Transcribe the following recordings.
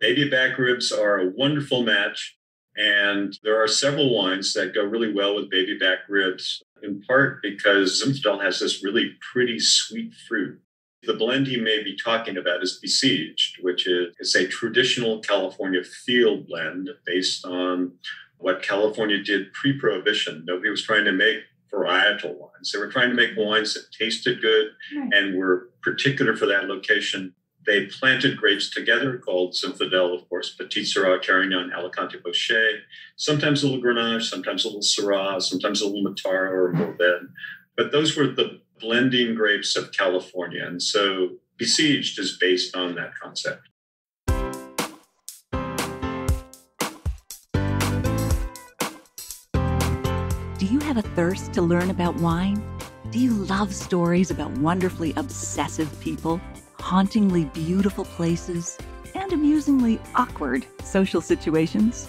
Baby back ribs are a wonderful match. And there are several wines that go really well with baby back ribs, in part because Zinfandel has this really pretty sweet fruit. The blend he may be talking about is Besieged, which is, is a traditional California field blend based on what California did pre prohibition. Nobody was trying to make varietal wines. They were trying to make wines that tasted good right. and were particular for that location. They planted grapes together called Zinfandel, of course, Petite Sirah, Carignan, Alicante Bouschet, sometimes a little Grenache, sometimes a little Syrah, sometimes a little Mataro or Mourvèdre. But those were the blending grapes of California. And so Besieged is based on that concept. Do you have a thirst to learn about wine? Do you love stories about wonderfully obsessive people? Hauntingly beautiful places, and amusingly awkward social situations?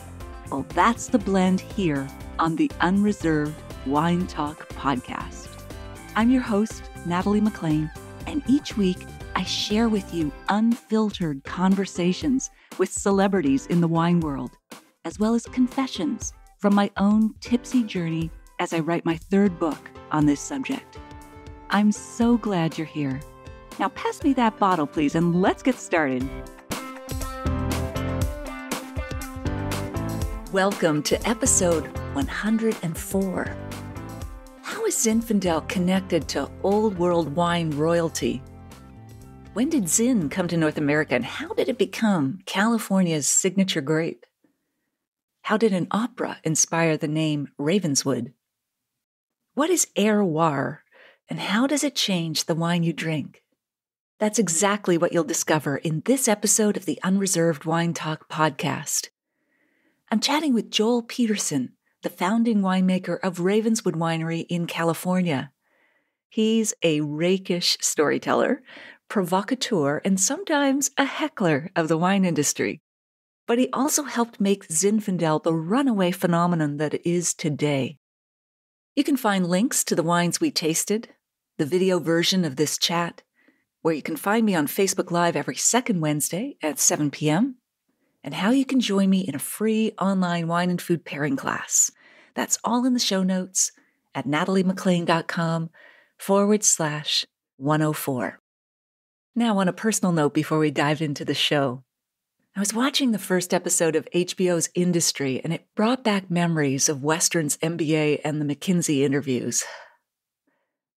Well, that's the blend here on the Unreserved Wine Talk podcast. I'm your host, Natalie MacLean, and each week I share with you unfiltered conversations with celebrities in the wine world, as well as confessions from my own tipsy journey as I write my third book on this subject. I'm so glad you're here now, pass me that bottle, please, and let's get started. Welcome to episode 104. How is Zinfandel connected to old world wine royalty? When did Zin come to North America and how did it become California's signature grape? How did an opera inspire the name Ravenswood? What is terroir and how does it change the wine you drink? That's exactly what you'll discover in this episode of the Unreserved Wine Talk podcast. I'm chatting with Joel Peterson, the founding winemaker of Ravenswood Winery in California. He's a rakish storyteller, provocateur, and sometimes a heckler of the wine industry. But he also helped make Zinfandel the runaway phenomenon that it is today. You can find links to the wines we tasted, the video version of this chat, where you can find me on Facebook Live every second Wednesday at 7 p.m., and how you can join me in a free online wine and food pairing class. That's all in the show notes at nataliemaclean.com forward slash 104. Now, on a personal note, before we dive into the show, I was watching the first episode of HBO's Industry, and it brought back memories of Western's MBA and the McKinsey interviews.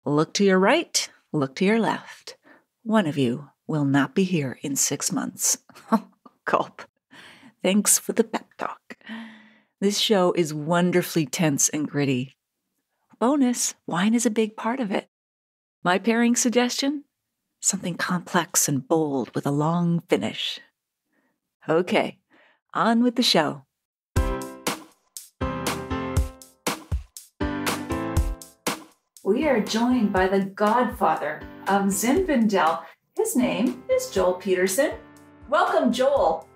Look to your right, look to your left. One of you will not be here in six months. Gulp. Thanks for the pep talk. This show is wonderfully tense and gritty. Bonus wine is a big part of it. My pairing suggestion? Something complex and bold with a long finish. Okay, on with the show. We are joined by the godfather of Zinfandel. His name is Joel Peterson. Welcome, Joel.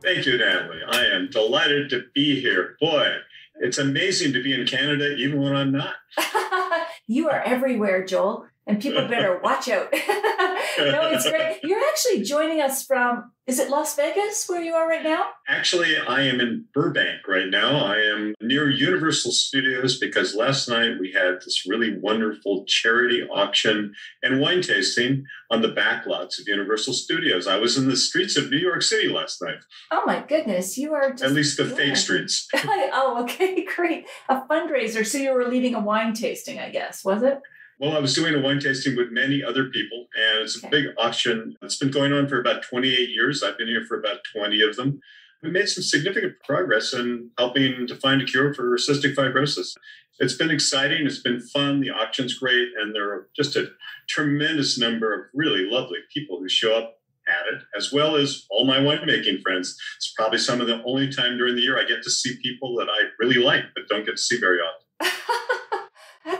Thank you, Natalie. I am delighted to be here. Boy, it's amazing to be in Canada even when I'm not. you are everywhere, Joel and people better watch out. no, it's great. You're actually joining us from, is it Las Vegas where you are right now? Actually, I am in Burbank right now. I am near Universal Studios because last night we had this really wonderful charity auction and wine tasting on the backlots of Universal Studios. I was in the streets of New York City last night. Oh my goodness, you are at least the fake streets. oh, okay, great. A fundraiser. So you were leading a wine tasting, I guess, was it? Well, I was doing a wine tasting with many other people, and it's a big auction. It's been going on for about 28 years. I've been here for about 20 of them. We made some significant progress in helping to find a cure for cystic fibrosis. It's been exciting. It's been fun. The auction's great. And there are just a tremendous number of really lovely people who show up at it, as well as all my winemaking friends. It's probably some of the only time during the year I get to see people that I really like, but don't get to see very often.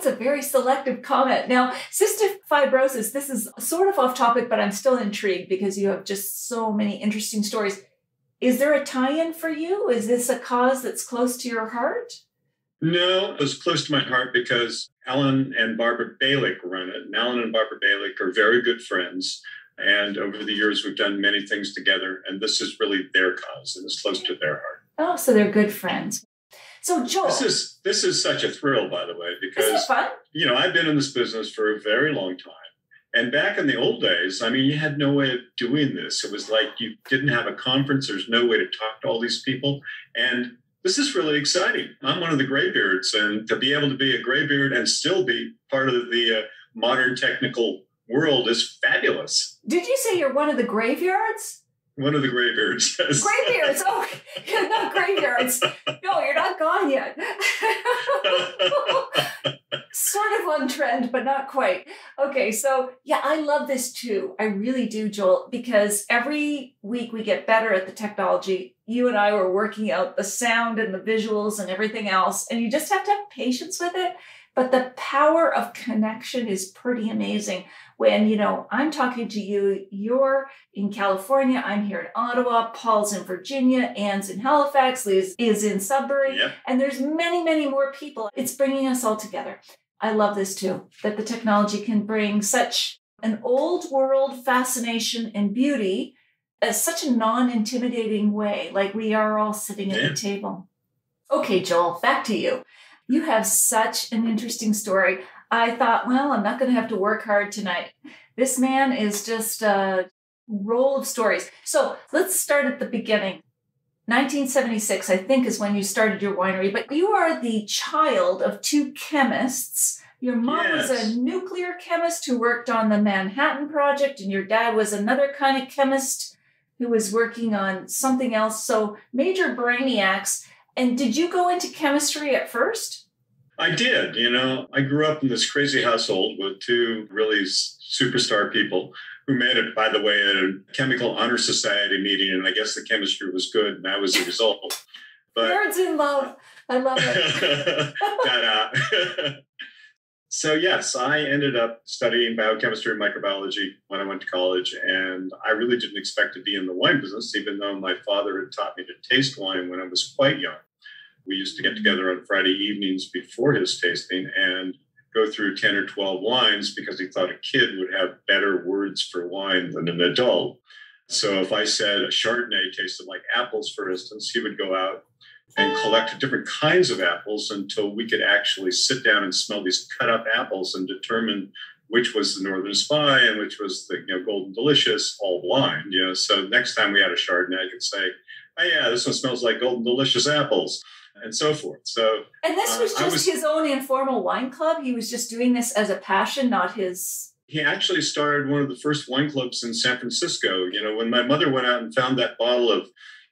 That's a very selective comment. Now, cystic fibrosis, this is sort of off topic, but I'm still intrigued because you have just so many interesting stories. Is there a tie in for you? Is this a cause that's close to your heart? No, it was close to my heart because Alan and Barbara Balick run it. And Alan and Barbara Balick are very good friends. And over the years, we've done many things together, and this is really their cause and it's close to their heart. Oh, so they're good friends. So Joel, this is this is such a thrill, by the way, because you know I've been in this business for a very long time, and back in the old days, I mean, you had no way of doing this. It was like you didn't have a conference. There's no way to talk to all these people, and this is really exciting. I'm one of the graybeards, and to be able to be a graybeard and still be part of the uh, modern technical world is fabulous. Did you say you're one of the graveyards? One of the graybeards. Yes. Graybeards. Oh, you're not graveyards. No, you're not gone yet. sort of on trend, but not quite. Okay, so yeah, I love this too. I really do, Joel, because every week we get better at the technology. You and I were working out the sound and the visuals and everything else, and you just have to have patience with it. But the power of connection is pretty amazing. When, you know, I'm talking to you, you're in California, I'm here in Ottawa, Paul's in Virginia, Anne's in Halifax, Liz is in Sudbury, and there's many, many more people. It's bringing us all together. I love this too, that the technology can bring such an old world fascination and beauty as such a non intimidating way, like we are all sitting at Yeah. the table. Okay, Joel, back to you. You have such an interesting story. I thought, well, I'm not going to have to work hard tonight. This man is just a roll of stories. So let's start at the beginning. 1976, I think, is when you started your winery, but you are the child of two chemists. Your mom was a nuclear chemist who worked on the Manhattan Project, and your dad was another kind of chemist who was working on something else. So, major brainiacs. And did you go into chemistry at first? I did. You know, I grew up in this crazy household with two really superstar people who met it, by the way, at a chemical honor society meeting. And I guess the chemistry was good, and that was the result. But Nerds in love. I love it. Ta-da. so yes, I ended up studying biochemistry and microbiology when I went to college, and I really didn't expect to be in the wine business, even though my father had taught me to taste wine when I was quite young. We used to get together on Friday evenings before his tasting and go through 10 or 12 wines because he thought a kid would have better words for wine than an adult. So if I said a Chardonnay tasted like apples, for instance, he would go out and collect different kinds of apples until we could actually sit down and smell these cut up apples and determine which was the Northern Spy and which was the you know, Golden Delicious, all blind. You know, so next time we had a Chardonnay, I could say, "Oh yeah, this one smells like Golden Delicious apples," and so forth. So And this Uh, was I just was- his own informal wine club. He was just doing this as a passion, not his. he actually started one of the first wine clubs in San Francisco. You know, when my mother went out and found that bottle of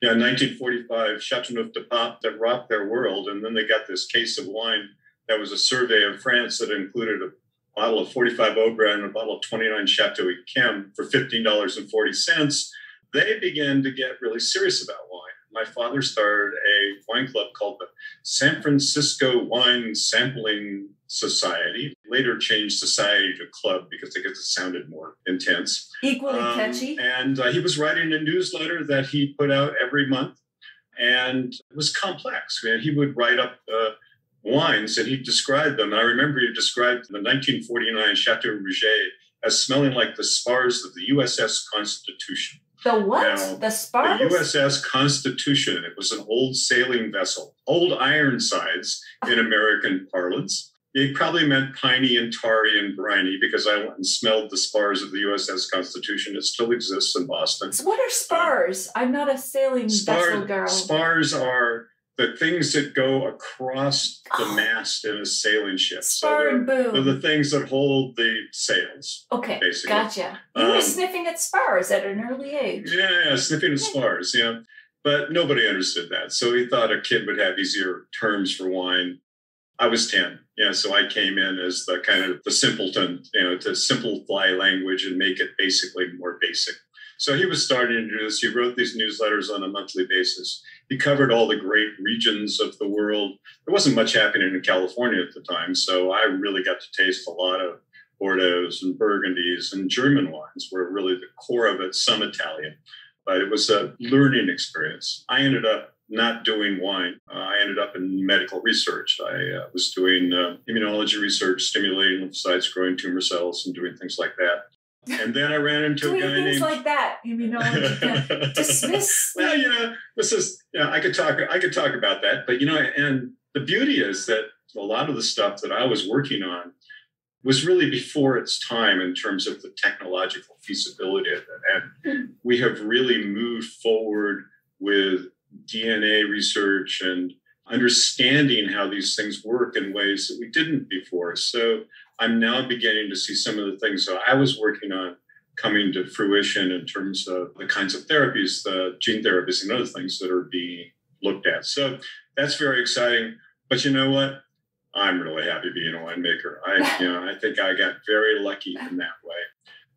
know, 1945 Chateauneuf du Pape that rocked their world, and then they got this case of wine that was a survey of France that included a bottle of 45 Aubrac and a bottle of 29 Chateau Yquem for $15.40. They began to get really serious about wine. My father started a wine club called the San Francisco Wine Sampling Society. Later changed society to club because I guess it sounded more intense. Equally Um, catchy. And uh, he was writing a newsletter that he put out every month, and it was complex. Man, he would write up uh, wines and he'd describe them. I remember he described the 1949 Chateau Rouget as smelling like the spars of the USS Constitution. The what? Now, the spars? The USS Constitution. It was an old sailing vessel, old Ironsides in American parlance. It probably meant piney and tarry and briny because I went and smelled the spars of the USS Constitution. It still exists in Boston. So what are spars? I'm not a sailing vessel girl. spars are the things that go across the Oh. mast in a sailing ship. Spar and so they're, boom. they're the things that hold the sails. okay, basically. gotcha. You were Um, sniffing at spars at an early age. Yeah, yeah, sniffing at spars, yeah. But nobody understood that. So he thought a kid would have easier terms for wine. I was 10. Yeah, so I came in as the kind of the simpleton, you know, to simplify language and make it basically more basic. So he was starting to do this. He wrote these newsletters on a monthly basis. He covered all the great regions of the world. There wasn't much happening in California at the time, so I really got to taste a lot of Bordeaux's and Burgundies and German wines were really the core of it, some Italian. But it was a learning experience. I ended up not doing wine. Uh, I ended up in medical research. I uh, was doing uh, immunology research, stimulating lymphocytes, growing tumor cells, and doing things like that. And then I ran into Doing a guy things named like that, immunology. Dismiss. well, you know, this is you know, I could talk I could talk about that, but you know, and the beauty is that a lot of the stuff that I was working on was really before its time in terms of the technological feasibility of it. And hmm. we have really moved forward with DNA research and understanding how these things work in ways that we didn't before. So I'm now beginning to see some of the things that I was working on coming to fruition in terms of the kinds of therapies, the gene therapies, and other things that are being looked at. So that's very exciting. But you know what? I'm really happy being a winemaker. I, you know, I think I got very lucky in that way.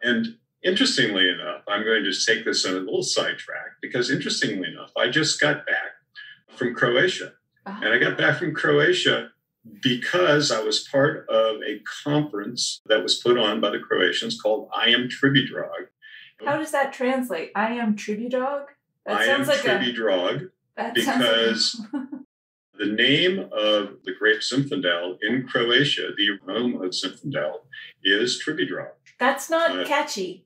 And interestingly enough, I'm going to take this on a little sidetrack because interestingly enough, I just got back from Croatia. And I got back from Croatia because I was part of a conference that was put on by the Croatians called I Am Tribidrag. How does that translate? I am Tribidrag? That I am sounds like Tribidrag a because like the name of the grape Zinfandel in Croatia, the aroma of Zinfandel, is Tribidrag. That's not Uh, catchy.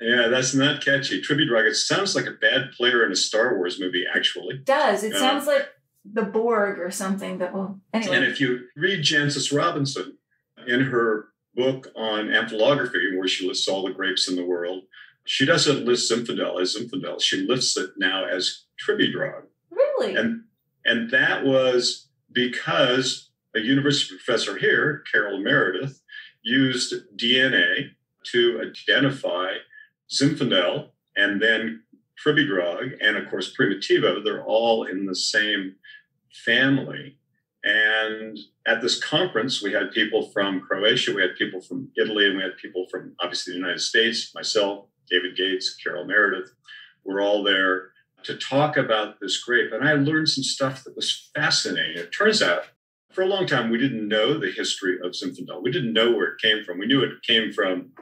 Yeah, that's not catchy. Tribidrag, it sounds like a bad player in a Star Wars movie, actually. It does. It Yeah. sounds like the Borg or something that will anyway. And if you read Jancis Robinson in her book on ampelography, where she lists all the grapes in the world, she doesn't list Zinfandel as Zinfandel. She lists it now as Tribidrag. really? And, and that was because a university professor here, Carole Meredith, used DNA to identify Zinfandel and then Tribidrag and of course Primitivo. They're all in the same family. And at this conference, we had people from Croatia, we had people from Italy, and we had people from obviously the United States, myself, David Gates, Carole Meredith. We're all there to talk about this grape. And I learned some stuff that was fascinating. It turns out, for a long time, we didn't know the history of Zinfandel. We didn't know where it came from. We knew it came from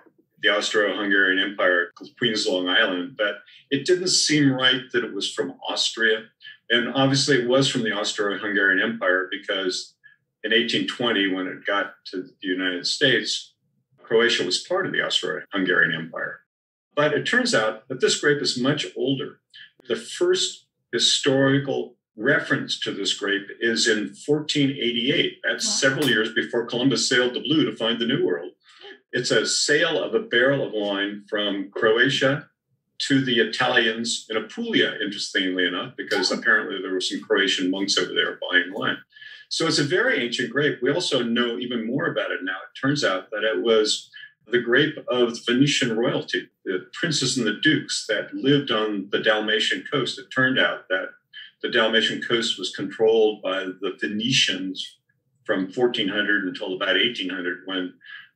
the Austro-Hungarian Empire, Queen's Long Island, but it didn't seem right that it was from Austria. And obviously, it was from the Austro-Hungarian Empire because in 1820, when it got to the United States, Croatia was part of the Austro-Hungarian Empire. But it turns out that this grape is much older. The first historical reference to this grape is in 1488. That's Wow. several years before Columbus sailed the blue to find the New World. It's a sale of a barrel of wine from Croatia to the Italians in Apulia, interestingly enough, because apparently there were some Croatian monks over there buying wine. So it's a very ancient grape. We also know even more about it now. It turns out that it was the grape of Venetian royalty, the princes and the dukes that lived on the Dalmatian coast. It turned out that the Dalmatian coast was controlled by the Venetians from 1400 until about 1800 when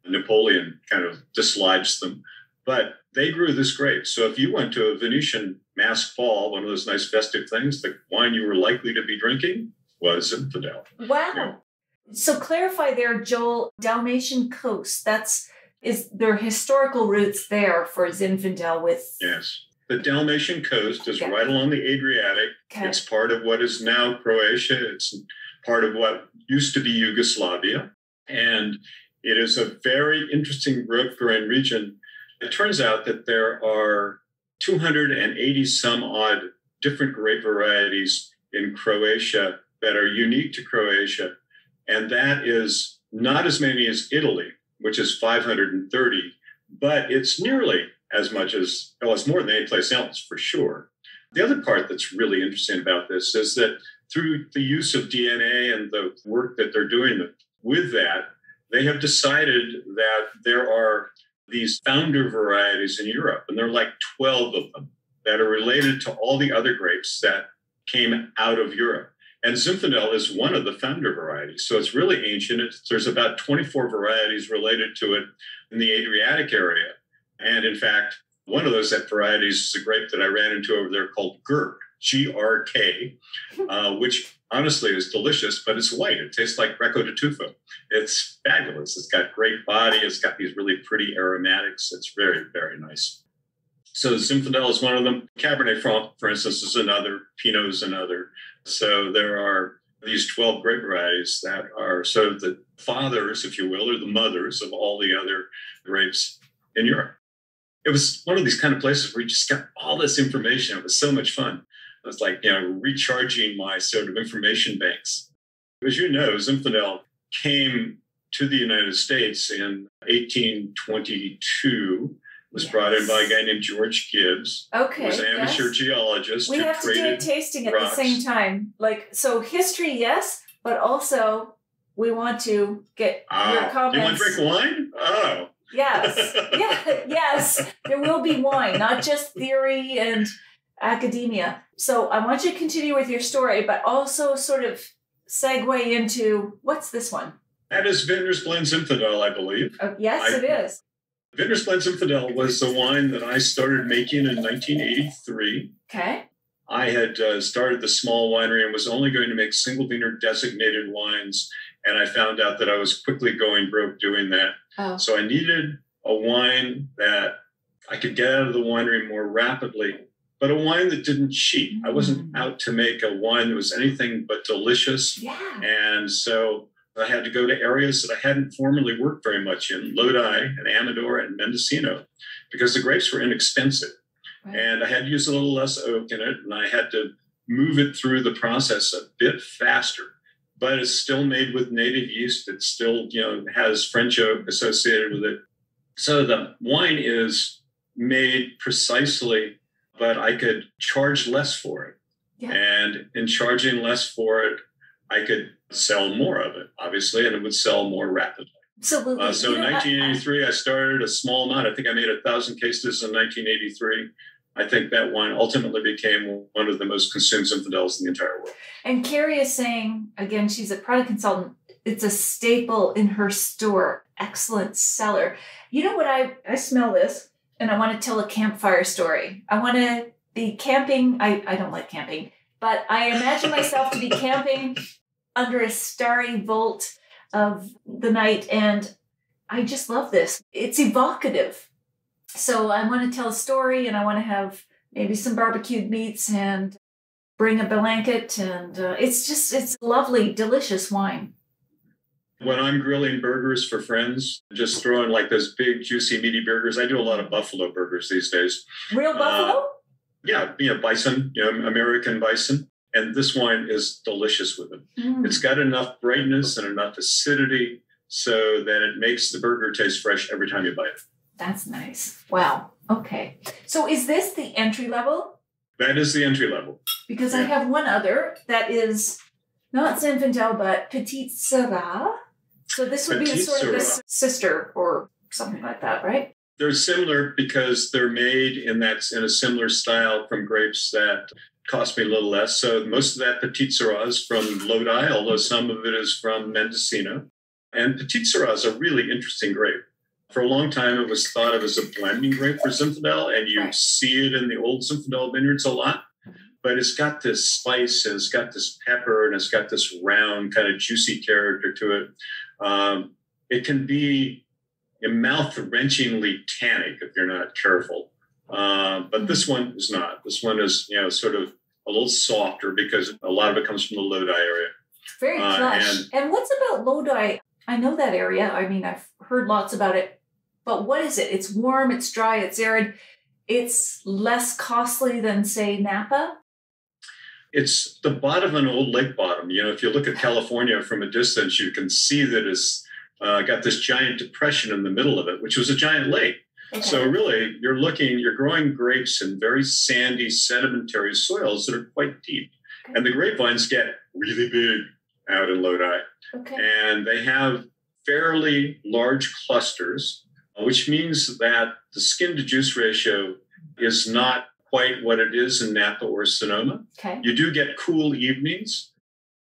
Napoleon kind of dislodged them. But they grew this grape. So if you went to a Venetian masked ball, one of those nice festive things, the wine you were likely to be drinking was Zinfandel. wow. Yeah. So clarify there, Joel, Dalmatian coast. That's is there historical roots there for Zinfandel with Yes. The Dalmatian coast is Okay. right along the Adriatic. okay. It's part of what is now Croatia. It's part of what used to be Yugoslavia. And it is a very interesting growing region. It turns out that there are 280 some odd different grape varieties in Croatia that are unique to Croatia. And that is not as many as Italy, which is 530, but it's nearly as much as, well, it's more than any place else for sure. The other part that's really interesting about this is that through the use of DNA and the work that they're doing with that, they have decided that there are these founder varieties in Europe, and there are like 12 of them that are related to all the other grapes that came out of Europe. And Zinfandel is one of the founder varieties. So it's really ancient. It's, there's about 24 varieties related to it in the Adriatic area. And in fact, one of those varieties is a grape that I ran into over there called Gurk, G R K, uh, which honestly is delicious, but it's white. It tastes like Greco di Tufo. It's fabulous. It's got great body. It's got these really pretty aromatics. It's very, very nice. So Zinfandel is one of them. Cabernet Franc, for instance, is another. Pinot is another. So there are these 12 grape varieties that are sort of the fathers, if you will, or the mothers of all the other grapes in Europe. it was one of these kind of places where you just got all this information. It was so much fun. It was like, you know, recharging my sort of information banks. As you know, Zinfandel came to the United States in 1822. Was yes. brought in by a guy named George Gibbs. Okay. Was an amateur yes. geologist. We have to do a tasting at the same time. Like so history, yes, but also we want to get uh, your comments. You want to drink wine? Oh. Yes. yeah, yes. There will be wine, not just theory and academia. So I want you to continue with your story, but also sort of segue into what's this one? That is Vintner's Blend Zinfandel, I believe. Oh, yes, I, it is. Vintner's Blend Zinfandel was the wine that I started making in 1983. Okay. I had uh, started the small winery and was only going to make single vineyard designated wines. And I found out that I was quickly going broke doing that. Oh. So I needed a wine that I could get out of the winery more rapidly but a wine that didn't cheat. I wasn't mm. out to make a wine that was anything but delicious. Yeah. And so I had to go to areas that I hadn't formerly worked very much in, Lodi and Amador and Mendocino, because the grapes were inexpensive. Right. And I had to use a little less oak in it, and I had to move it through the process a bit faster. But it's still made with native yeast. It still, you know, has French oak associated with it. So the wine is made precisely but I could charge less for it. Yeah. And in charging less for it, I could sell more of it, obviously, and it would sell more rapidly. Absolutely. Uh, so in 1983, I, I started a small amount. I think I made a thousand cases in 1983. I think that wine ultimately became one of the most consumed Zinfandels in the entire world. And Carrie is saying, again, she's a product consultant. It's a staple in her store. Excellent seller. You know what? I, I smell this and I want to tell a campfire story. I want to be camping. I, I don't like camping, but I imagine myself to be camping under a starry vault of the night. And I just love this. It's evocative. So I want to tell a story and I want to have maybe some barbecued meats and bring a blanket. And uh, it's just, it's lovely, delicious wine. When I'm grilling burgers for friends, just throwing like those big, juicy, meaty burgers. I do a lot of buffalo burgers these days. Real uh, buffalo? Uh, yeah, you know, bison, you know, American bison. And this wine is delicious with it. Mm. It's got enough brightness and enough acidity so that it makes the burger taste fresh every time you bite it. That's nice. Wow. Okay. So is this the entry level? That is the entry level. Because yeah. I have one other that is not Zinfandel, but Petite Sirah. So this would be a sort of this sister or something like that, right? They're similar because they're made in that in a similar style from grapes that cost me a little less. So most of that Petite Sirah is from Lodi, although some of it is from Mendocino. And Petite Sirah is a really interesting grape. For a long time, it was thought of as a blending grape for Zinfandel, and you right. see it in the old Zinfandel vineyards a lot. Mm-hmm. But it's got this spice and it's got this pepper and it's got this round kind of juicy character to it um, it can be a mouth wrenchingly tannic if you're not careful. Uh, but this one is not. This one is, you know, sort of a little softer because a lot of it comes from the Lodi area. Very uh, plush. And, and what's about Lodi? I know that area. I mean, I've heard lots about it. But what is it? It's warm, it's dry, it's arid. It's less costly than, say, Napa it's the bottom of an old lake bottom. You know, if you look at California from a distance, you can see that it's uh, got this giant depression in the middle of it, which was a giant lake. Okay. So really, you're looking, you're growing grapes in very sandy, sedimentary soils that are quite deep, okay. and the grapevines get really big out in Lodi, okay. and they have fairly large clusters, which means that the skin to juice ratio is not quite what it is in Napa or Sonoma. Okay. You do get cool evenings.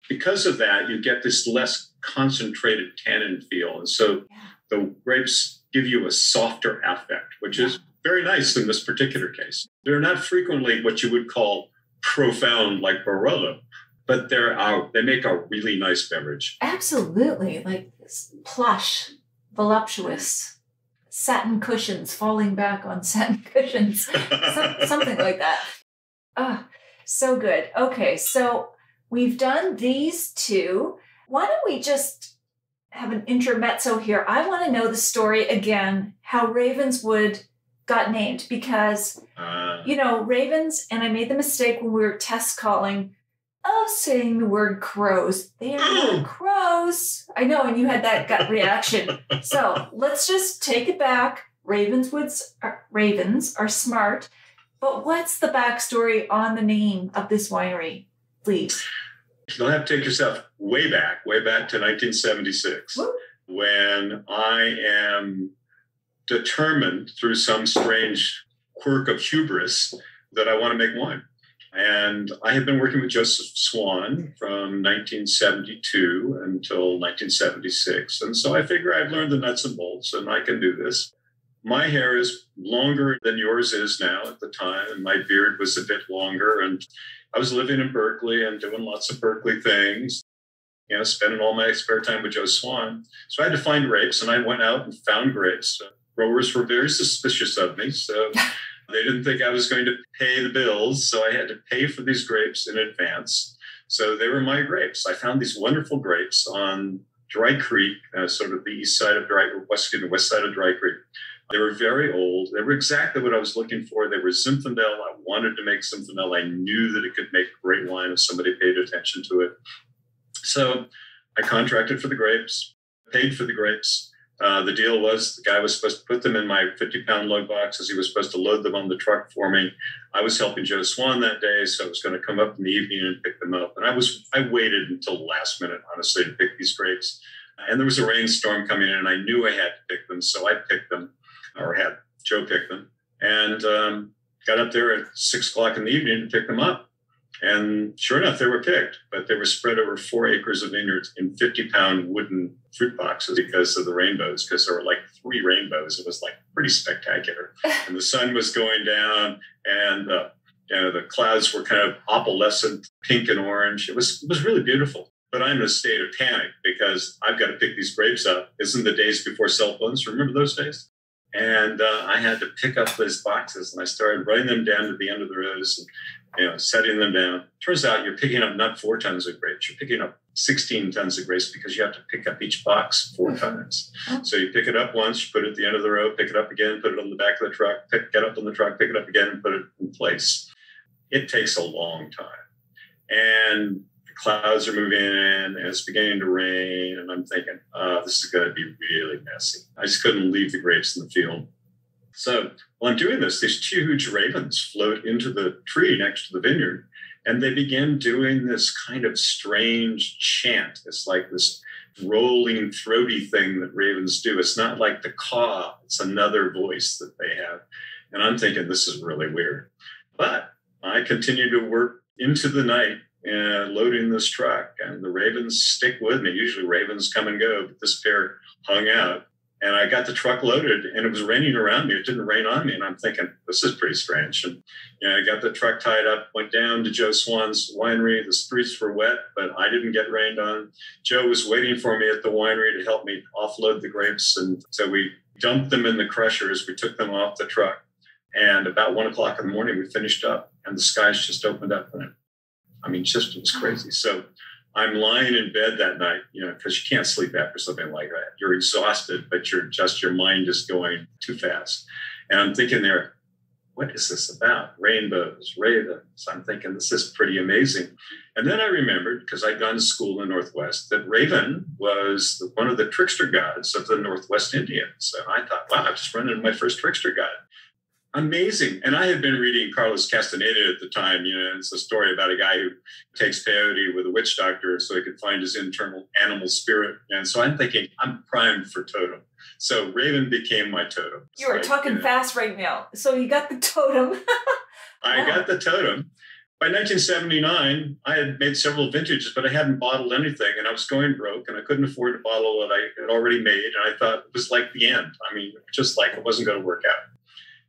Because of that, you get this less concentrated tannin feel. And so yeah. the grapes give you a softer affect, which is very nice in this particular case. They're not frequently what you would call profound like Barolo, but they're uh, they make a really nice beverage. Absolutely, like plush, voluptuous satin cushions falling back on satin cushions, something like that. Ah, oh, so good. Okay, so we've done these two. Why don't we just have an intermezzo here? I want to know the story again how Ravenswood got named because Uh, you know ravens, and I made the mistake when we were test calling of saying the word crows. They are not mm. crows. I know, and you had that gut reaction. So let's just take it back. Ravenswoods are, uh, ravens are smart, but what's the backstory on the name of this winery, please? You'll have to take yourself way back, way back to 1976, Woo. when I am determined through some strange quirk of hubris that I want to make wine. And I had been working with Joseph Swan from 1972 until 1976. And so I figure I've learned the nuts and bolts and I can do this. My hair is longer than yours is now at the time, and my beard was a bit longer. And I was living in Berkeley and doing lots of Berkeley things, you know, spending all my spare time with Joe Swan. So I had to find grapes, and I went out and found grapes. Growers were very suspicious of me, so they didn't think I was going to pay the bills. So I had to pay for these grapes in advance. So they were my grapes. I found these wonderful grapes on Dry Creek, uh, sort of the east side of Dry, west, west side of Dry Creek. They were very old. They were exactly what I was looking for. They were Zinfandel. I wanted to make Zinfandel. I knew that it could make great wine if somebody paid attention to it. So I contracted for the grapes, paid for the grapes. Uh, the deal was the guy was supposed to put them in my 50 pound lug boxes. He was supposed to load them on the truck for me. I was helping Joe Swan that day, so I was going to come up in the evening and pick them up. And I was I waited until the last minute, honestly, to pick these grapes. And there was a rainstorm coming in, and I knew I had to pick them, so I picked them, or had Joe pick them, and um, got up there at six o'clock in the evening to pick them up. And sure enough, they were picked, but they were spread over four acres of vineyards in 50 pound wooden fruit boxes because of the rainbows, because there were like three rainbows. It was like pretty spectacular. and the sun was going down, and uh, you know, the clouds were kind of opalescent pink and orange. It was, it was really beautiful. But I'm in a state of panic because I've got to pick these grapes up. Isn't the days before cell phones? Remember those days? And uh, I had to pick up those boxes and I started running them down to the end of the rows and you know, setting them down. Turns out you're picking up not four tons of grapes, you're picking up 16 tons of grapes because you have to pick up each box four mm-hmm. times. Oh. So you pick it up once, put it at the end of the row, pick it up again, put it on the back of the truck, pick, get up on the truck, pick it up again, and put it in place. It takes a long time. And the clouds are moving in and it's beginning to rain. And I'm thinking, oh, this is going to be really messy. I just couldn't leave the grapes in the field. So while I'm doing this, these two huge ravens float into the tree next to the vineyard, and they begin doing this kind of strange chant. It's like this rolling, throaty thing that ravens do. It's not like the caw, it's another voice that they have. And I'm thinking, this is really weird. But I continue to work into the night and loading this truck, and the ravens stick with me. Usually ravens come and go, but this pair hung out and I got the truck loaded and it was raining around me. It didn't rain on me. And I'm thinking, this is pretty strange. And you know, I got the truck tied up, went down to Joe Swan's winery. The streets were wet, but I didn't get rained on. Joe was waiting for me at the winery to help me offload the grapes. And so we dumped them in the crushers. We took them off the truck. And about one o'clock in the morning, we finished up and the skies just opened up. And I mean, just it was crazy. So I'm lying in bed that night, you know, because you can't sleep after something like that. You're exhausted, but you're just your mind is going too fast. And I'm thinking there, what is this about? Rainbows, ravens. I'm thinking this is pretty amazing. And then I remembered, because I'd gone to school in the Northwest, that Raven was one of the trickster gods of the Northwest Indians. And I thought, wow, I've just run into my first trickster god amazing. And I had been reading Carlos Castaneda at the time. You know, it's a story about a guy who takes peyote with a witch doctor so he could find his internal animal spirit. And so I'm thinking, I'm primed for totem. So Raven became my totem. You are Like, talking you know, fast right now. So you got the totem. I got the totem. By 1979, I had made several vintages, but I hadn't bottled anything, and I was going broke, and I couldn't afford to bottle what I had already made. And I thought it was like the end. I mean, just like it wasn't going to work out.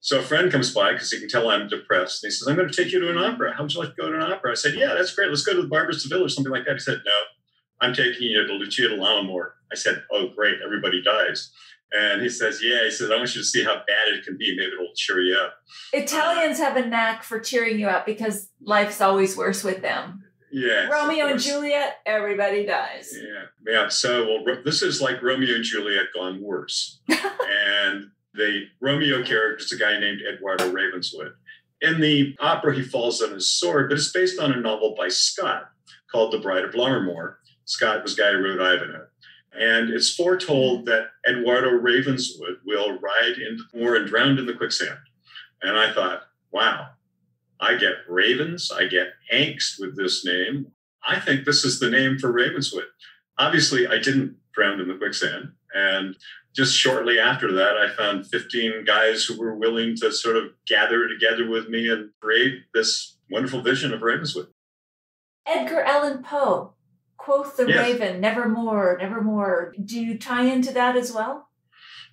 So a friend comes by because he can tell I'm depressed. And he says, I'm going to take you to an opera. How would you like to go to an opera? I said, Yeah, that's great. Let's go to the Barbara Seville or something like that. He said, No, I'm taking you to Lucia di Lammermoor. I said, Oh, great. Everybody dies. And he says, Yeah. He says, I want you to see how bad it can be. Maybe it'll cheer you up. Italians have a knack for cheering you up because life's always worse with them. Yeah. Romeo and. Juliet, everybody dies. Yeah, yeah. So well, this is like Romeo and Juliet gone worse. and The Romeo character is a guy named Eduardo Ravenswood. In the opera, he falls on his sword, but it's based on a novel by Scott called The Bride of Lammermoor. Scott was the guy who wrote Ivanhoe. And it's foretold that Eduardo Ravenswood will ride into the moor and drown in the quicksand. And I thought, wow, I get ravens, I get angst with this name. I think this is the name for Ravenswood. Obviously, I didn't drown in the quicksand. And just shortly after that, I found 15 guys who were willing to sort of gather together with me and create this wonderful vision of Ravenswood. Edgar Allan Poe, quoth the Yes. raven, nevermore, nevermore. Do you tie into that as well?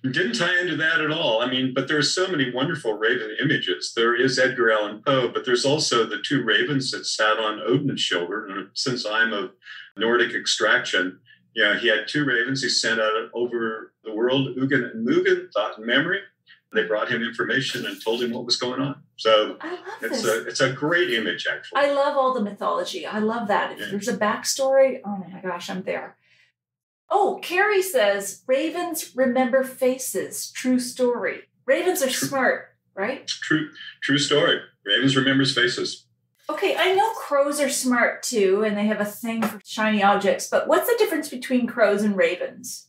Didn't tie into that at all. I mean, but there are so many wonderful raven images. There is Edgar Allan Poe, but there's also the two ravens that sat on Odin's shoulder. And since I'm of Nordic extraction, yeah, he had two ravens. He sent out over the world, Ugin and Mugen, thought and memory. They brought him information and told him what was going on. So it's this. a it's a great image, actually. I love all the mythology. I love that. If Yeah. there's a backstory, oh my gosh, I'm there. Oh, Carrie says ravens remember faces. True story. Ravens are True. smart, right? true true story. Ravens remembers faces. Okay, I know crows are smart too, and they have a thing for shiny objects, but what's the difference between crows and ravens?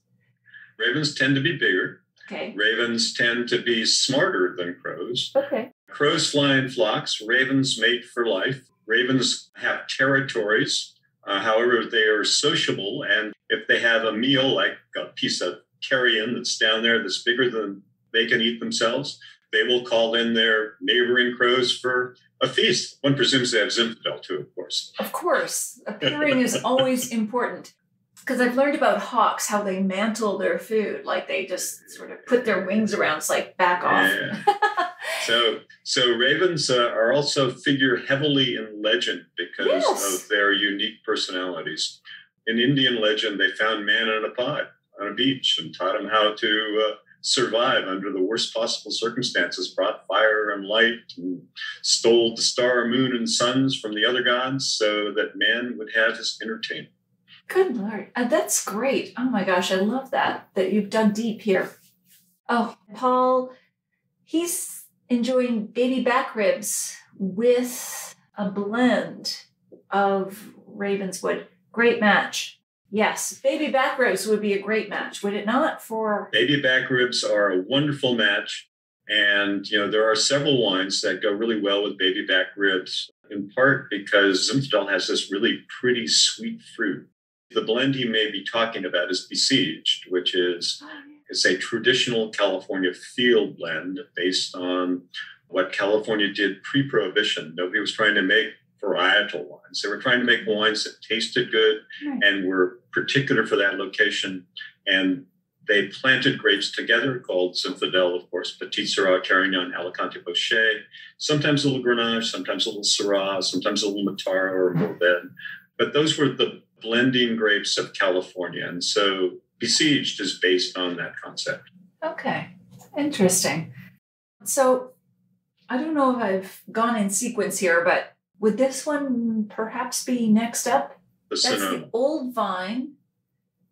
Ravens tend to be bigger. Okay. Ravens tend to be smarter than crows. Okay. Crows fly in flocks. Ravens mate for life. Ravens have territories. Uh, however, they are sociable, and if they have a meal like a piece of carrion that's down there that's bigger than they can eat themselves, they will call in their neighboring crows for a feast. One presumes they have Zinfandel too, of course. Of course, appearing is always important. Because I've learned about hawks how they mantle their food, like they just sort of put their wings around, it's like back off. Yeah. So, so ravens uh, are also figure heavily in legend because Yes. of their unique personalities. In Indian legend, they found man in a pod on a beach and taught him how to uh, survive under the worst possible circumstances. Brought fire and light and stole the star, moon, and suns from the other gods so that man would have his entertainment. Good lord, uh, that's great. Oh my gosh, I love that that you've dug deep here. Oh, Paul, he's enjoying baby back ribs with a blend of Ravenswood. Great match. Yes, baby back ribs would be a great match, would it not? For Baby back ribs are a wonderful match. And, you know, there are several wines that go really well with baby back ribs, in part because Zinfandel has this really pretty sweet fruit. The blend he may be talking about is Besieged, which is oh, it's a traditional California field blend based on what California did pre-prohibition. Nobody was trying to make varietal wines. They were trying to make wines that tasted good Right. and were particular for that location. And they planted grapes together called Zinfandel, of course, Petite Sirah, Carignan, Alicante Bouschet, sometimes a little Grenache, sometimes a little Syrah, sometimes a little Mataro or Mourvèdre. Mm-hmm. But those were the blending grapes of California. And so Besieged is based on that concept. Okay, interesting. So, I don't know if I've gone in sequence here, but would this one perhaps be next up? The That's Sonoma. the Old Vine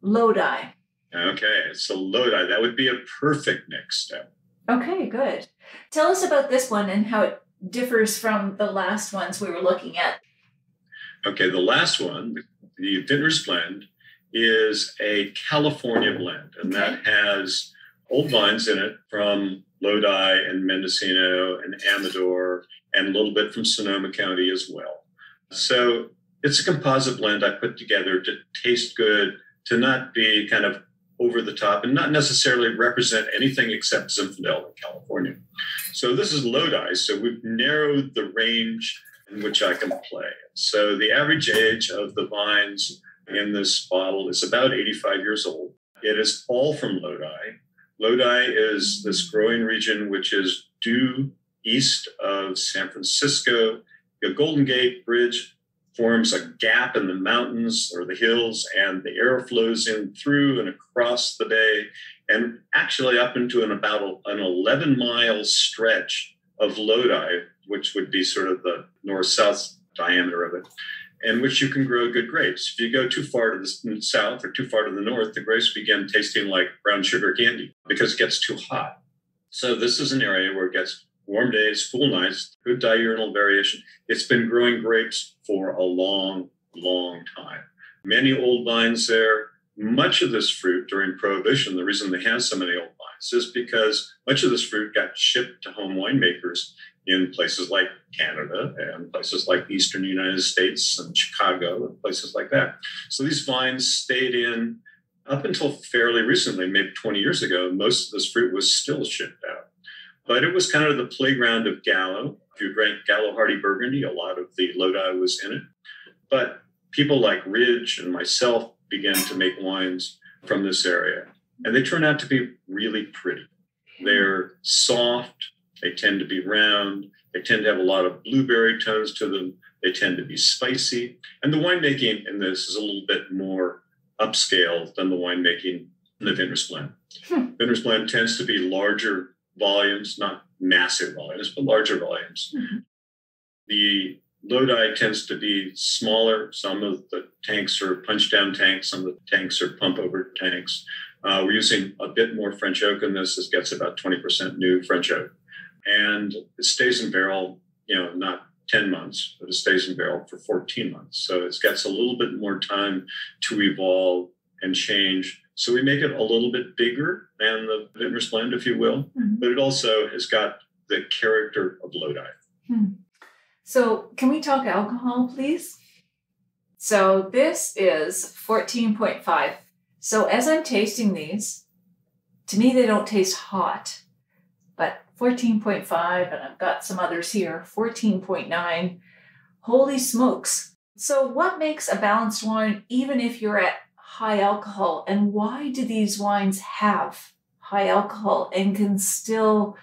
Lodi. Okay, so Lodi, that would be a perfect next step. Okay, good. Tell us about this one and how it differs from the last ones we were looking at. Okay, the last one, the Vintner's Blend, is a California blend, and that has old vines in it from Lodi and Mendocino and Amador, and a little bit from Sonoma County as well. So it's a composite blend I put together to taste good, to not be kind of over the top, and not necessarily represent anything except Zinfandel in California. So this is Lodi, so we've narrowed the range in which I can play. So the average age of the vines in this bottle is about 85 years old. It is all from Lodi. Lodi is this growing region which is due east of San Francisco. The Golden Gate Bridge forms a gap in the mountains or the hills, and the air flows in through and across the bay, and actually up into an about an 11 mile stretch of Lodi, which would be sort of the north south diameter of it, in which you can grow good grapes. If you go too far to the south or too far to the north, the grapes begin tasting like brown sugar candy because it gets too hot. So this is an area where it gets warm days, cool nights, good diurnal variation. It's been growing grapes for a long, long time. Many old vines there. Much of this fruit during Prohibition, the reason they had so many old vines is because much of this fruit got shipped to home winemakers in places like Canada and places like Eastern United States and Chicago and places like that. So these vines stayed in up until fairly recently, maybe 20 years ago, most of this fruit was still shipped out. But it was kind of the playground of Gallo. If you drank Gallo Hearty Burgundy, a lot of the Lodi was in it. But people like Ridge and myself began to make wines from this area. And they turn out to be really pretty. They're soft, they tend to be round, they tend to have a lot of blueberry tones to them, they tend to be spicy. And the winemaking in this is a little bit more upscale than the winemaking in the Vintners blend. Hmm. Vintners blend tends to be larger volumes, not massive volumes, but larger volumes. Mm-hmm. The Lodi tends to be smaller. Some of the tanks are punch down tanks, some of the tanks are pump over tanks. Uh, we're using a bit more French oak in this. This gets about 20% new French oak. And it stays in barrel, you know, not 10 months, but it stays in barrel for 14 months. So it gets a little bit more time to evolve and change. So we make it a little bit bigger than the Vintners blend, if you will, mm-hmm. but it also has got the character of Lodi. Hmm. So can we talk alcohol, please? So this is 14.5. So as I'm tasting these, to me, they don't taste hot, but 14.5, and I've got some others here, 14.9. Holy smokes. So, what makes a balanced wine, even if you're at high alcohol, and why do these wines have high alcohol and can still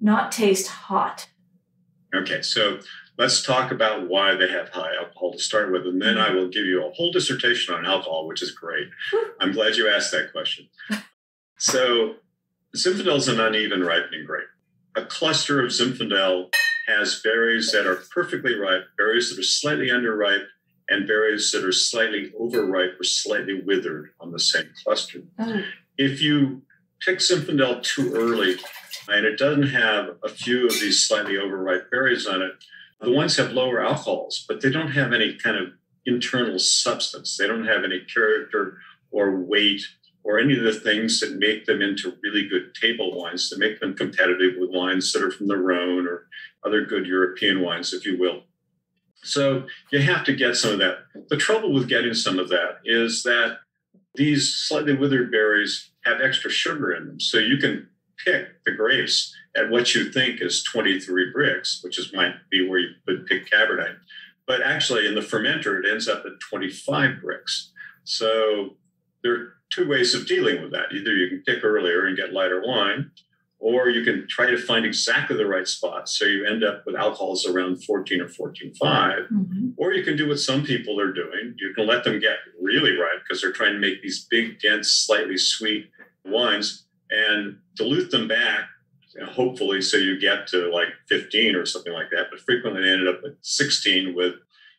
not taste hot? Okay, so let's talk about why they have high alcohol to start with, and then I will give you a whole dissertation on alcohol, which is great. I'm glad you asked that question. So, Zinfandel is an uneven ripening grape. A cluster of Zinfandel has berries that are perfectly ripe, berries that are slightly underripe, and berries that are slightly overripe or slightly withered on the same cluster. Oh. If you pick Zinfandel too early and it doesn't have a few of these slightly overripe berries on it, the ones have lower alcohols, but they don't have any kind of internal substance. They don't have any character or weight or any of the things that make them into really good table wines that make them competitive with wines that are from the Rhone or other good European wines, if you will. So you have to get some of that. The trouble with getting some of that is that these slightly withered berries have extra sugar in them. So you can pick the grapes at what you think is 23 Brix, which is might be where you would pick Cabernet. But actually, in the fermenter, it ends up at 25 Brix. So there are two ways of dealing with that. Either you can pick earlier and get lighter wine, or you can try to find exactly the right spot. So you end up with alcohols around 14 or 14.5. Mm-hmm. Or you can do what some people are doing. You can let them get really ripe because they're trying to make these big, dense, slightly sweet wines and dilute them back, hopefully, so you get to like 15 or something like that. But frequently they ended up at 16 with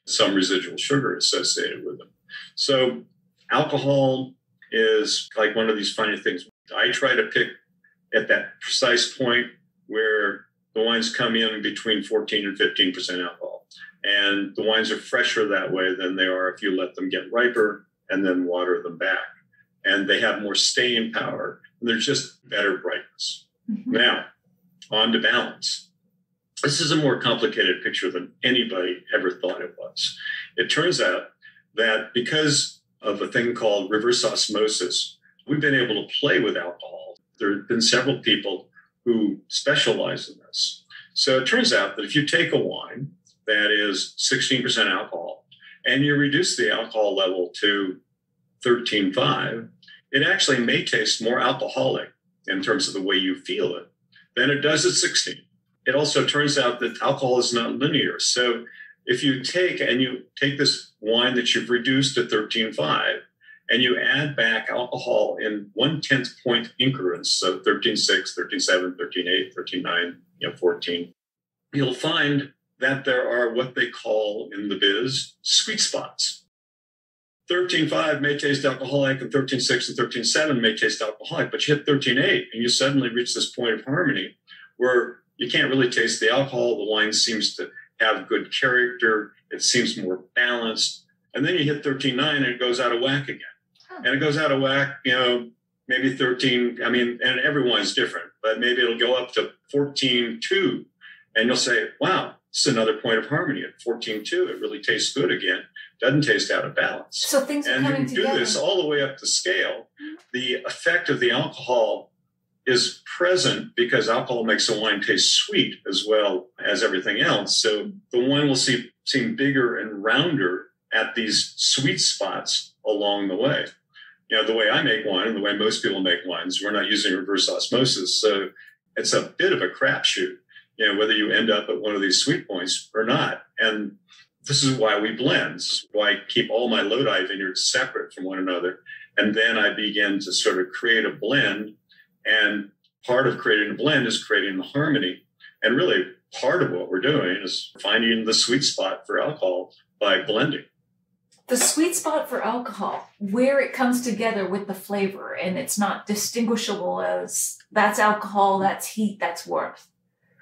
some residual sugar associated with them. So alcohol is like one of these funny things. I try to pick at that precise point where the wines come in between 14 and 15% alcohol. And the wines are fresher that way than they are if you let them get riper and then water them back. And they have more staying power and they're just better brightness. Mm-hmm. Now, on to balance. This is a more complicated picture than anybody ever thought it was. It turns out that because of a thing called reverse osmosis, we've been able to play with alcohol. There have been several people who specialize in this. So it turns out that if you take a wine that is 16% alcohol and you reduce the alcohol level to 13.5, it actually may taste more alcoholic in terms of the way you feel it than it does at 16. It also turns out that alcohol is not linear. So if you take and you take this wine that you've reduced to 13.5 and you add back alcohol in one tenth point increments, so 13.6, 13.7, 13.8, 13.9, you know, 14, you'll find that there are what they call in the biz sweet spots. 13.5 may taste alcoholic and 13.6 and 13.7 may taste alcoholic, but you hit 13.8 and you suddenly reach this point of harmony where you can't really taste the alcohol. The wine seems to have good character. It seems more balanced. And then you hit 13.9 and it goes out of whack again. And it goes out of whack, you know, maybe 13. I mean, and everyone's different, but maybe it'll go up to 14.2 and you'll say, wow, it's another point of harmony at 14.2. It really tastes good again. Doesn't taste out of balance. So things and you can together. do this all the way up the scale. Mm-hmm. The effect of the alcohol is present because alcohol makes a wine taste sweet as well as everything else. So the wine will see, seem bigger and rounder at these sweet spots along the way. You know, the way I make wine and the way most people make wines, we're not using reverse osmosis. So it's a bit of a crapshoot you know, whether you end up at one of these sweet points or not. And this is why we blend. This is why I keep all my Lodi vineyards separate from one another. And then I begin to sort of create a blend. And part of creating a blend is creating the harmony. And really, part of what we're doing is finding the sweet spot for alcohol by blending. The sweet spot for alcohol, where it comes together with the flavor and it's not distinguishable as that's alcohol, that's heat, that's warmth.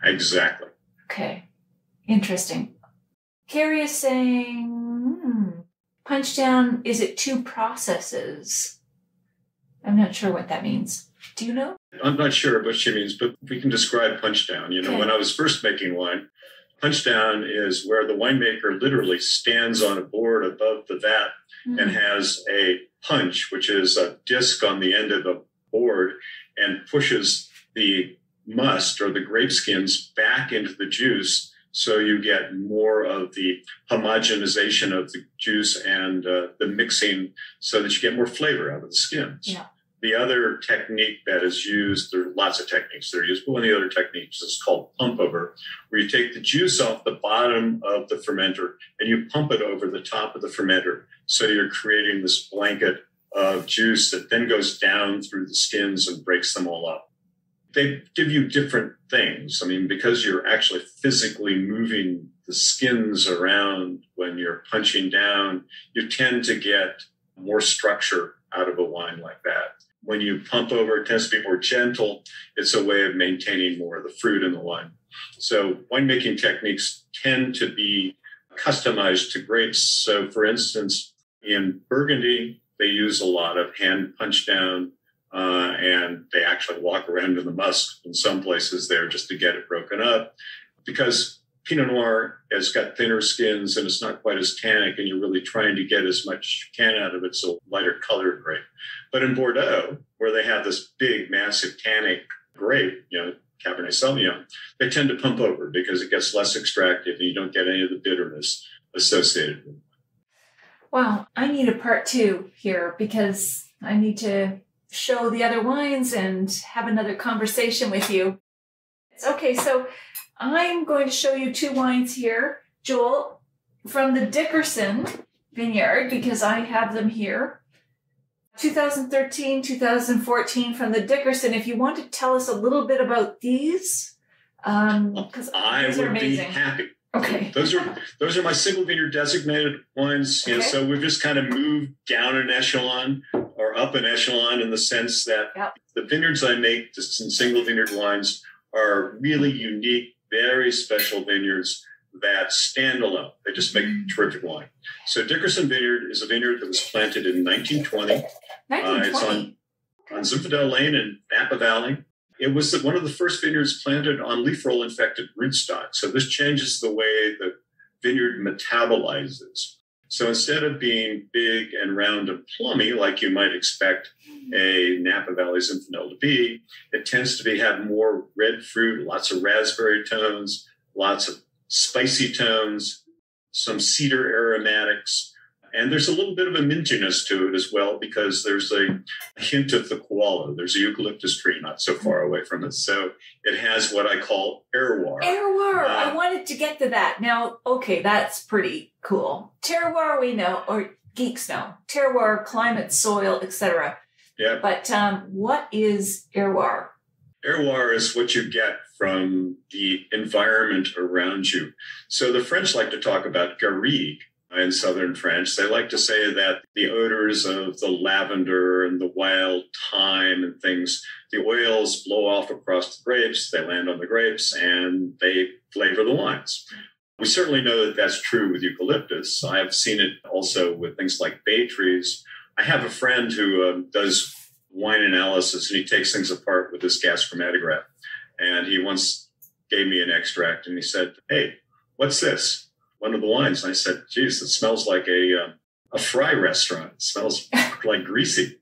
Exactly. Okay. Interesting. Carrie is saying, hmm, punch down, is it two processes? I'm not sure what that means. Do you know? I'm not sure what she means, but we can describe punch down. You know, okay. when I was first making wine, punch down is where the winemaker literally stands on a board above the vat mm-hmm. and has a punch, which is a disc on the end of the board, and pushes the must or the grape skins back into the juice so you get more of the homogenization of the juice and uh, the mixing so that you get more flavor out of the skins. Yeah. The other technique that is used, there are lots of techniques that are used, but one of the other techniques is called pump over, where you take the juice off the bottom of the fermenter and you pump it over the top of the fermenter. So you're creating this blanket of juice that then goes down through the skins and breaks them all up they give you different things. I mean, because you're actually physically moving the skins around when you're punching down, you tend to get more structure out of a wine like that. When you pump over, it tends to be more gentle. It's a way of maintaining more of the fruit in the wine. So winemaking techniques tend to be customized to grapes. So for instance, in Burgundy, they use a lot of hand punch down uh, and they actually walk around in the must in some places there just to get it broken up because Pinot Noir has got thinner skins and it's not quite as tannic, and you're really trying to get as much can out of it, so lighter colored grape. But in Bordeaux, where they have this big, massive tannic grape, you know, Cabernet Sauvignon, they tend to pump over because it gets less extractive and you don't get any of the bitterness associated with it. Wow, I need a part two here because I need to show the other wines and have another conversation with you. Okay, so I'm going to show you two wines here, Joel, from the Dickerson vineyard because I have them here. 2013, 2014 from the Dickerson. If you want to tell us a little bit about these, because um, I would be happy. Okay. Those are those are my single vineyard designated wines. Okay. so we've just kind of moved down an echelon or up an echelon in the sense that yep. the vineyards I make just in single vineyard wines are really unique, very special vineyards that stand alone. They just make mm. terrific wine. So Dickerson Vineyard is a vineyard that was planted in 1920. 1920. Uh, it's on, on Zinfandel Lane in Napa Valley. It was one of the first vineyards planted on leaf roll infected rootstock. So this changes the way the vineyard metabolizes. So instead of being big and round and plummy, like you might expect a Napa Valley Zinfandel to be, it tends to be have more red fruit, lots of raspberry tones, lots of spicy tones, some cedar aromatics, and there's a little bit of a mintiness to it as well because there's a, hint of the koala. There's a eucalyptus tree not so far away from it. So it has what I call terroir. Terroir. Uh, I wanted to get to that. Now, okay, that's pretty cool. Terroir we know, or geeks know. Terroir, climate, soil, etc. Yeah. But um, what is terroir? Terroir is what you get from the environment around you. So the French like to talk about garrigue, in southern France. They like to say that the odors of the lavender and the wild thyme and things, the oils blow off across the grapes, they land on the grapes, and they flavor the wines. We certainly know that that's true with eucalyptus. I've seen it also with things like bay trees. I have a friend who uh, does wine analysis and he takes things apart with his gas chromatograph. And he once gave me an extract and he said, Hey, what's this? One of the wines. And I said, Geez, it smells like a, uh, a fry restaurant. It smells like greasy.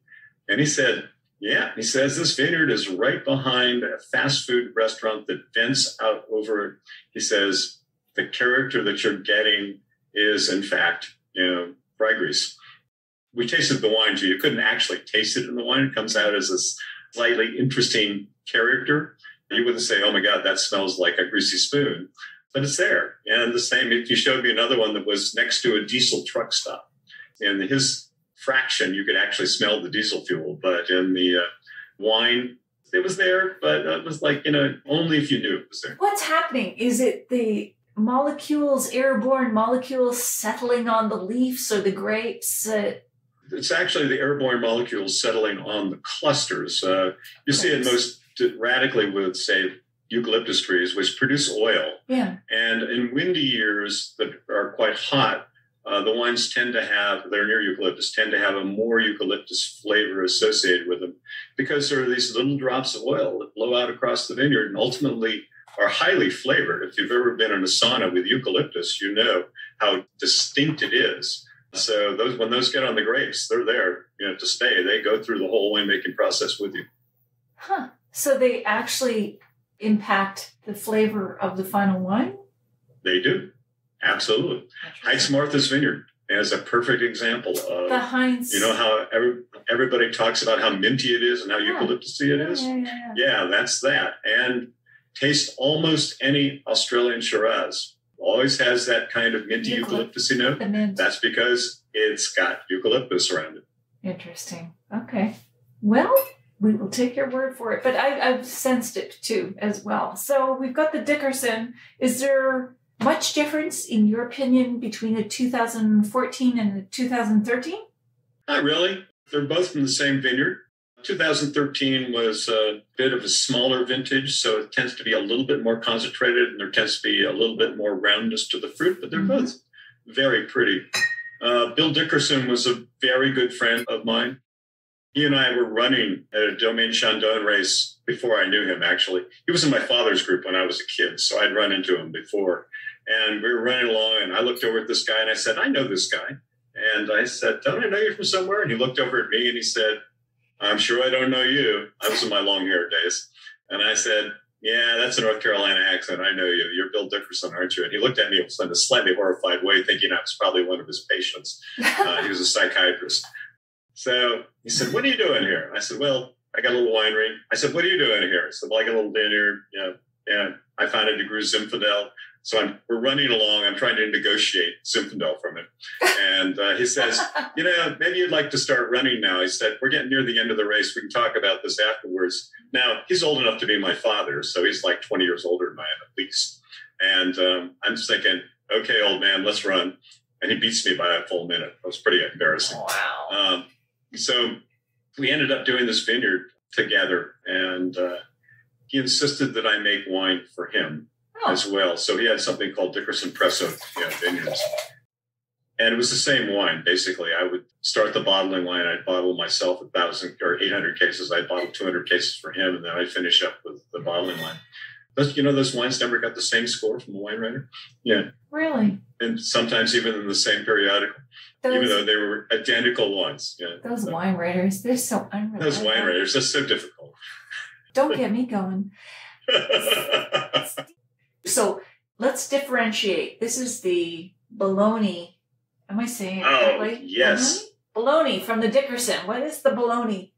And he said, Yeah. He says this vineyard is right behind a fast food restaurant that vents out over. He says, the character that you're getting is, in fact, you know, fry grease. We tasted the wine too. You couldn't actually taste it in the wine. It comes out as a slightly interesting character. You wouldn't say, oh my God, that smells like a greasy spoon, but it's there. And the same, if you showed me another one that was next to a diesel truck stop, in his fraction, you could actually smell the diesel fuel, but in the uh, wine, it was there, but it was like, you know, only if you knew it was there. What's happening? Is it the molecules, airborne molecules settling on the leaves or the grapes? Uh, it's actually the airborne molecules settling on the clusters. Uh, you see it most radically with, say, eucalyptus trees, which produce oil. Yeah. And in windy years that are quite hot, uh, the wines tend to have, they're near eucalyptus, tend to have a more eucalyptus flavor associated with them because there are these little drops of oil that blow out across the vineyard and ultimately are highly flavored. If you've ever been in a sauna with eucalyptus, you know how distinct it is. So those when those get on the grapes, they're there, you know, to stay. They go through the whole winemaking process with you. Huh. So they actually impact the flavor of the final wine? They do. Absolutely. Heitz Martha's Vineyard is a perfect example of the Heitz. You know how every, everybody talks about how minty it is and how yeah. eucalyptusy it is? Yeah, yeah, yeah, yeah, that's that. And taste almost any Australian Shiraz. Always has that kind of minty eucalyptusy note. That's because it's got eucalyptus around it. Interesting. Okay. Well, we will take your word for it. But I, have sensed it too as well. So we've got the Dickerson. Is there much difference, in your opinion, between the 2014 and the 2013? Not really. They're both from the same vineyard. 2013 was a bit of a smaller vintage, so it tends to be a little bit more concentrated and there tends to be a little bit more roundness to the fruit, but they're mm-hmm. both very pretty. Uh, Bill Dickerson was a very good friend of mine. He and I were running at a Domaine Chandon race before I knew him, actually. He was in my father's group when I was a kid, so I'd run into him before. And we were running along, and I looked over at this guy and I said, I know this guy. And I said, Don't I know you from somewhere? And he looked over at me and he said, I'm sure I don't know you. I was in my long hair days. And I said, Yeah, that's a North Carolina accent. I know you. You're Bill Dickerson, aren't you? And he looked at me in a slightly horrified way, thinking I was probably one of his patients. Uh, he was a psychiatrist. So he said, What are you doing here? I said, Well, I got a little winery. I said, What are you doing here? He said, Well, I got a little dinner. Yeah. Yeah. I founded DeGroote Zinfandel. So I'm, we're running along. I'm trying to negotiate Zinfandel from him. And uh, he says, you know, maybe you'd like to start running now. He said, we're getting near the end of the race. We can talk about this afterwards. Now, he's old enough to be my father. So he's like 20 years older than I am at least. And um, I'm just thinking, okay, old man, let's run. And he beats me by a full minute. It was pretty embarrassing. Wow. Um, so we ended up doing this vineyard together. And uh, he insisted that I make wine for him oh. as well. So he had something called Dickerson Presso yeah, vineyards. And it was the same wine, basically. I would start the bottling line. I'd bottle myself a thousand or 800 cases. I'd bottle 200 cases for him, and then I'd finish up with the bottling line. Those, you know, those wines never got the same score from the wine writer. Yeah. Really? And sometimes even in the same periodical, those, even though they were identical ones. Yeah. Those wine writers, they're so unreliable. Those wine writers, are so difficult. Don't get me going. So let's differentiate. This is the Belloni. Am I saying it oh, correctly? Yes. Belloni? Belloni from the Dickerson. What is the Belloni?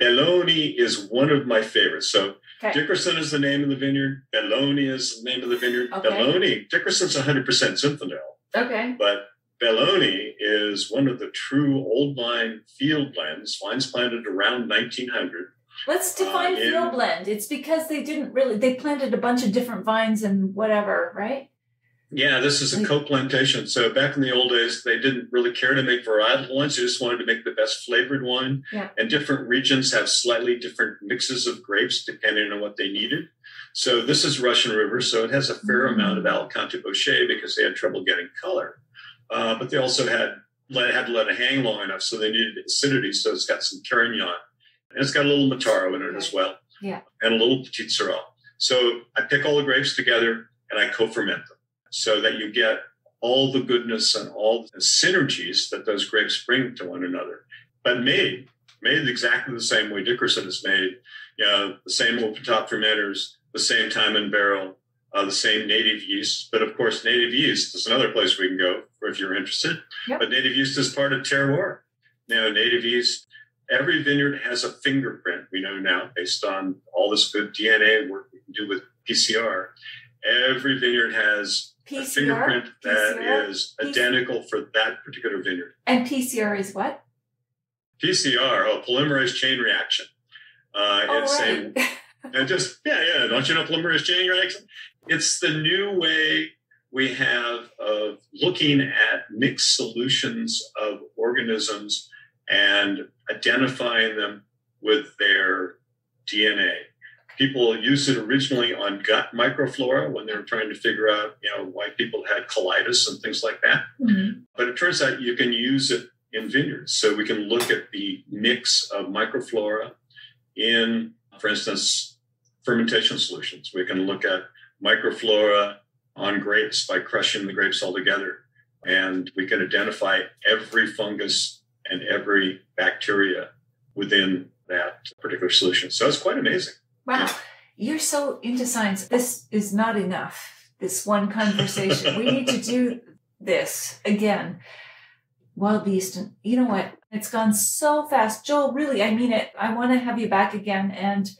Belloni is one of my favorites. So okay. Dickerson is the name of the vineyard. Belloni is the name of the vineyard. Okay. Belloni. Dickerson's 100% Zinfandel. Okay. But Belloni is one of the true old line field blends, vines planted around 1900 Let's define uh, field blend. It's because they didn't really they planted a bunch of different vines and whatever, right? Yeah, this is a Like- co-plantation. So back in the old days, they didn't really care to make varietal wines. They just wanted to make the best flavored wine. Yeah. And different regions have slightly different mixes of grapes depending on what they needed. So this is Russian River, so it has a fair Mm. amount of Alicante Bouschet because they had trouble getting color. Uh, but they also had let, had to let it hang long enough, so they needed acidity. So it's got some Carignan, and it's got a little Mataro in it as well, Yeah. and a little Petite Sirah. So I pick all the grapes together and I co-ferment them so that you get all the goodness and all the synergies that those grapes bring to one another. But made, made exactly the same way Dickerson is made. You know, the same open top fermenters, the same time in barrel, uh, the same native yeast. But of course, native yeast is another place we can go if you're interested. Yep. But native yeast is part of terroir. Now, native yeast, every vineyard has a fingerprint, we know now, based on all this good DNA work we can do with PCR. Every vineyard has a fingerprint that PCR? is identical for that particular vineyard. and PCR is what? PCR, oh, polymerase chain reaction. Uh, it's right. a and just yeah, yeah. Don't you know polymerase chain reaction? It's the new way we have of looking at mixed solutions of organisms and identifying them with their DNA. People used it originally on gut microflora when they were trying to figure out, you know, why people had colitis and things like that. Mhm. But it turns out you can use it in vineyards. So we can look at the mix of microflora in, for instance, fermentation solutions. We can look at microflora on grapes by crushing the grapes all together. And we can identify every fungus and every bacteria within that particular solution. So it's quite amazing. Wow, you're so into science. This is not enough. This one conversation. we need to do this again. Wild Beast, and you know what? It's gone so fast. Joel, really, I mean it. I want to have you back again and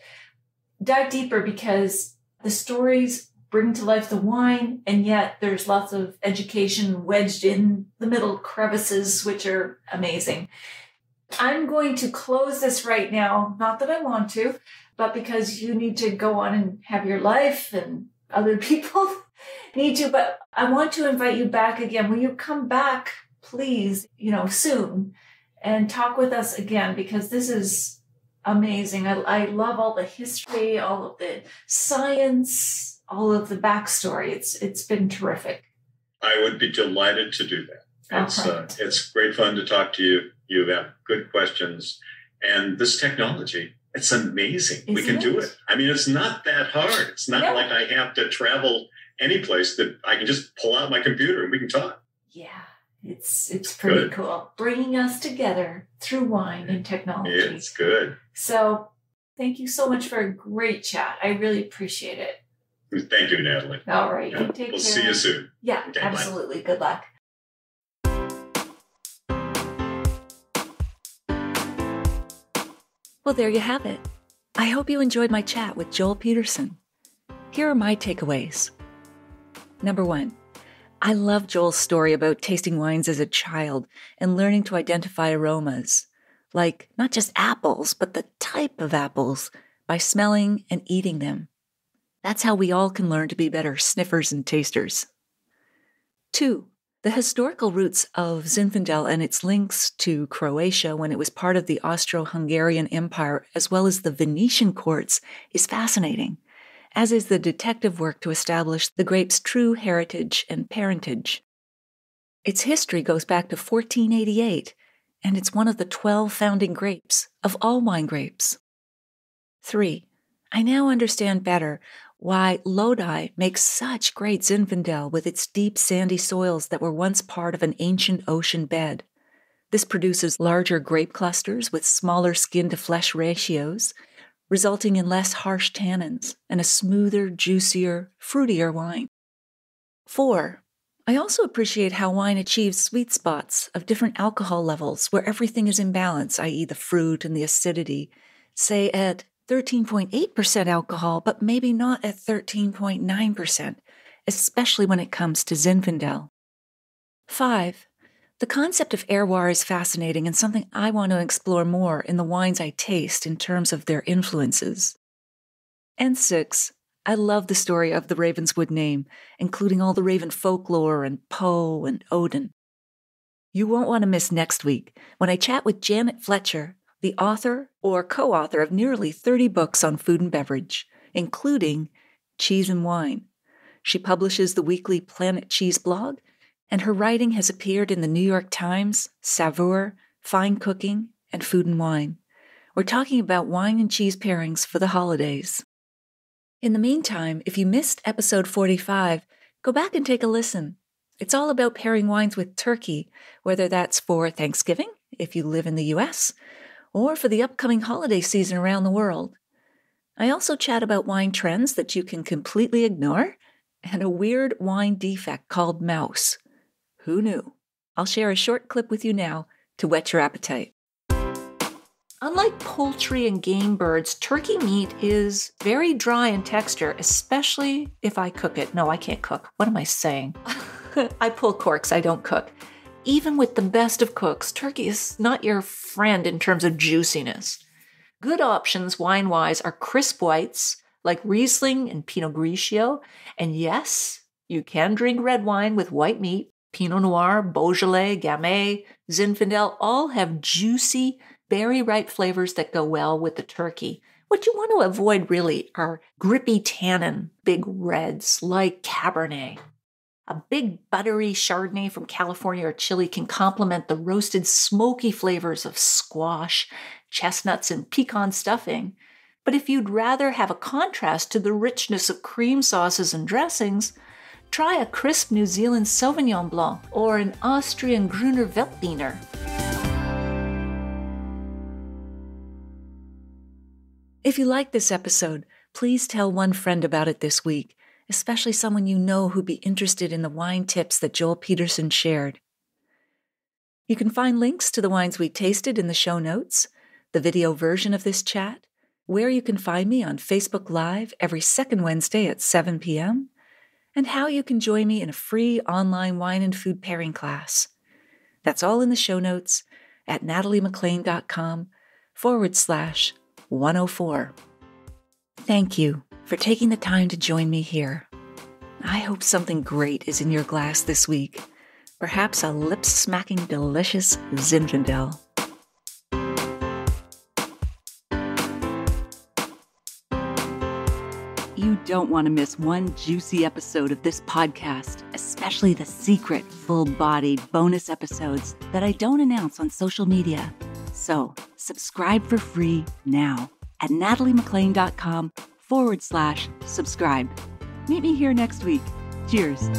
dive deeper because the stories bring to life the wine, and yet there's lots of education wedged in the middle crevices, which are amazing. I'm going to close this right now. Not that I want to, but because you need to go on and have your life and other people need to. But I want to invite you back again. Will you come back, please, you know, soon and talk with us again? Because this is amazing. I, I love all the history, all of the science, all of the backstory. It's it's been terrific. I would be delighted to do that. It's Okay. uh, it's great fun to talk to you. You have good questions, and this technology, it's amazing. we Isn't can do it? it. I mean, it's not that hard. It's not No. like I have to travel any place that I can just pull out my computer and we can talk. Yeah. It's it's pretty Good. cool. Bringing us together through wine and technology. It's good. So thank you so much for a great chat. I really appreciate it. Thank you, Natalie. All right. Yeah, You take we'll care. see you soon. Yeah, Okay, bye. absolutely. Good luck. Well, there you have it. I hope you enjoyed my chat with Joel Peterson. Here are my takeaways. Number one, I love Joel's story about tasting wines as a child and learning to identify aromas, like not just apples, but the type of apples, by smelling and eating them. That's how we all can learn to be better sniffers and tasters. Two, the historical roots of Zinfandel and its links to Croatia when it was part of the Austro Hungarian Empire, as well as the Venetian courts, is fascinating, as is the detective work to establish the grape's true heritage and parentage. Its history goes back to 1488, and it's one of the 12 founding grapes of all wine grapes. 3. I now understand better why Lodi makes such great Zinfandel with its deep sandy soils that were once part of an ancient ocean bed. This produces larger grape clusters with smaller skin to flesh ratios, resulting in less harsh tannins and a smoother, juicier, fruitier wine. 4. I also appreciate how wine achieves sweet spots of different alcohol levels where everything is in balance, i.e., the fruit and the acidity, say at 13.8% alcohol, but maybe not at 13.9%, especially when it comes to Zinfandel. 5. The concept of terroir is fascinating and something I want to explore more in the wines I taste in terms of their influences. And 6. I love the story of the Ravenswood name, including all the Raven folklore and Poe and Odin. You won't want to miss next week when I chat with Janet Fletcher, the author or co author of nearly 30 books on food and beverage, including Cheese and Wine. She publishes the weekly Planet Cheese blog, and her writing has appeared in the New York Times, Saveur, Fine Cooking, and Food and Wine. We're talking about wine and cheese pairings for the holidays. In the meantime, if you missed episode 45, go back and take a listen. It's all about pairing wines with turkey, whether that's for Thanksgiving, if you live in the US, or for the upcoming holiday season around the world. I also chat about wine trends that you can completely ignore and a weird wine defect called mouse. Who knew? I'll share a short clip with you now to whet your appetite. Unlike poultry and game birds, turkey meat is very dry in texture, especially if I cook it. No, I can't cook. What am I saying? I pull corks, I don't cook. Even with the best of cooks, turkey is not your friend in terms of juiciness. Good options wine wise are crisp whites like Riesling and Pinot Grigio. And yes, you can drink red wine with white meat. Pinot Noir, Beaujolais, Gamay, Zinfandel all have juicy, berry ripe flavors that go well with the turkey. What you want to avoid really are grippy tannin, big reds like Cabernet. A big buttery Chardonnay from California or Chile can complement the roasted smoky flavors of squash, chestnuts, and pecan stuffing. But if you'd rather have a contrast to the richness of cream sauces and dressings, try a crisp New Zealand Sauvignon Blanc or an Austrian Gruner Veltliner. If you like this episode, please tell one friend about it this week, especially someone you know who'd be interested in the wine tips that Joel Peterson shared. You can find links to the wines we tasted in the show notes, the video version of this chat, where you can find me on Facebook Live every second Wednesday at 7 p.m., and how you can join me in a free online wine and food pairing class. That's all in the show notes at nataliemaclean.com forward slash 104. Thank you for taking the time to join me here. I hope something great is in your glass this week. Perhaps a lip smacking delicious Zinfandel. Don't want to miss one juicy episode of this podcast, especially the secret, full bodied bonus episodes that I don't announce on social media. So, subscribe for free now at nataliemaclean.com forward slash subscribe. Meet me here next week. Cheers.